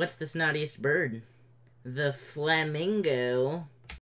What's the snottiest bird? The flamingo.